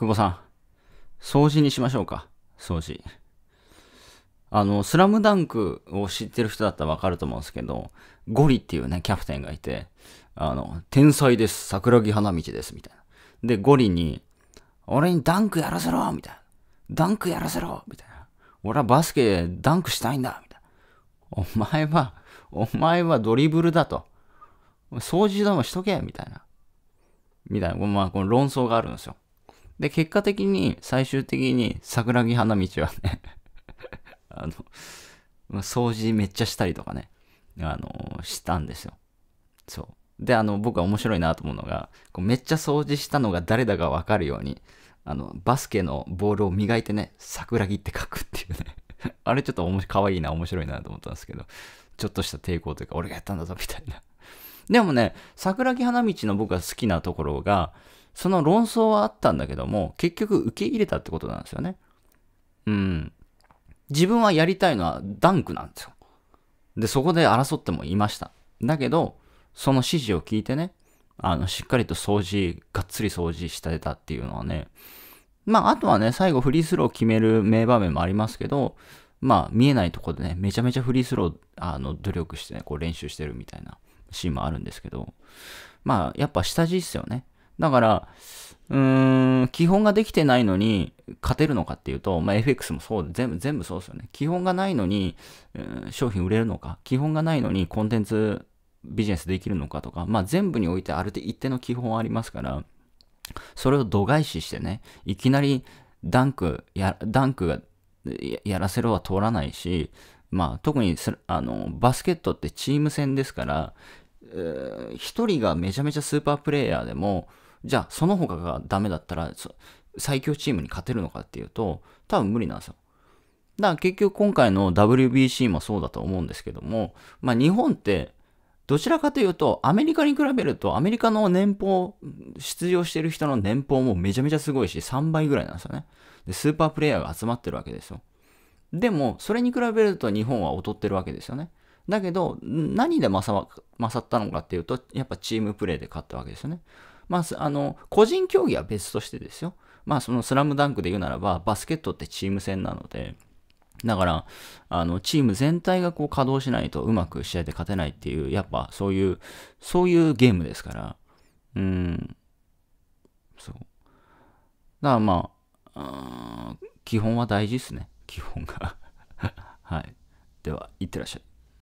久保さん、掃除にしましょうか。掃除。あの、スラムダンクを知ってる人だったらわかると思うんですけど、ゴリっていうね、キャプテンがいて、あの、天才です、桜木花道です、みたいな。で、ゴリに、俺にダンクやらせろみたいな。ダンクやらせろみたいな。俺はバスケでダンクしたいんだみたいな。お前は、お前はドリブルだと。掃除でもしとけみたいな。みたいな、まあ、この論争があるんですよ。で、結果的に、最終的に桜木花道はね あの、掃除めっちゃしたりとかね、あの、したんですよ。そう。で、あの、僕は面白いなと思うのが、こうめっちゃ掃除したのが誰だかわかるように、あの、バスケのボールを磨いてね、桜木って書くっていうね あれちょっと可愛いな、面白いなと思ったんですけど、ちょっとした抵抗というか、俺がやったんだぞ、みたいなでもね、桜木花道の僕が好きなところが、その論争はあったんだけども、結局受け入れたってことなんですよね。うん。自分はやりたいのはダンクなんですよ。で、そこで争ってもいました。だけど、その指示を聞いてね、あの、しっかりと掃除、がっつり掃除してたっていうのはね、まあ、あとはね、最後フリースローを決める名場面もありますけど、まあ、見えないとこでね、めちゃめちゃフリースロー、あの、努力してね、こう練習してるみたいなシーンもあるんですけど、まあ、やっぱ下地っすよね。だから、うーん、基本ができてないのに勝てるのかっていうと、まあ、FX もそう、全部、全部そうですよね。基本がないのに、うん、商品売れるのか、基本がないのにコンテンツビジネスできるのかとか、まあ、全部においてある程度一定の基本はありますから、それを度外視してね、いきなりダンク、や、ダンクがやらせろは通らないし、まあ、特にあのバスケットってチーム戦ですから、1人がめちゃめちゃスーパープレイヤーでも、じゃあその他がダメだったら最強チームに勝てるのかっていうと、多分無理なんですよ。だから結局今回の WBC もそうだと思うんですけども、まあ日本ってどちらかというと、アメリカに比べると、アメリカの年俸、出場してる人の年俸もめちゃめちゃすごいし、3倍ぐらいなんですよね。で、スーパープレイヤーが集まってるわけですよ。でも、それに比べると日本は劣ってるわけですよね。だけど、何で勝ったのかっていうと、やっぱチームプレーで勝ったわけですよね。まあ、あの、個人競技は別としてですよ。まあ、そのスラムダンクで言うならば、バスケットってチーム戦なので、だから、あの、チーム全体がこう稼働しないとうまく試合で勝てないっていう、やっぱそういう、そういうゲームですから、うん、そう。だからまあ、基本は大事ですね。基本が はい。では、いってらっしゃい。